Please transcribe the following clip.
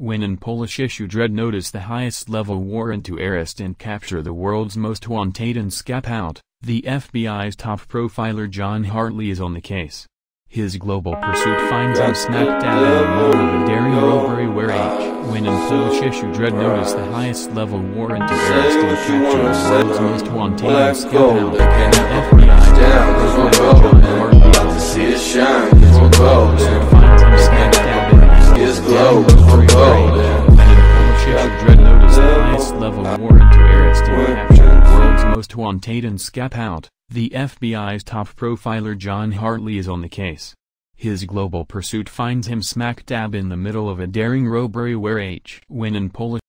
when Interpol-issued Red Notice the highest-level warrant to arrest and capture the world's most wanted and scap out, the FBI's top profiler John Hartley is on the case. His global pursuit finds him smack dab in the middle of a daring robbery where H. When Interpol-issued Red Notice the highest level warrant to arrest and capture the world's most wanted and scap out, the FBI's When in Polish issue Dread notice the highest level warrant to arrest and capture the world's most wanted and scap out, the FBI's top profiler John Hartley is on the case. His global pursuit finds him smack dab in the middle of a daring robbery where H. When in Polish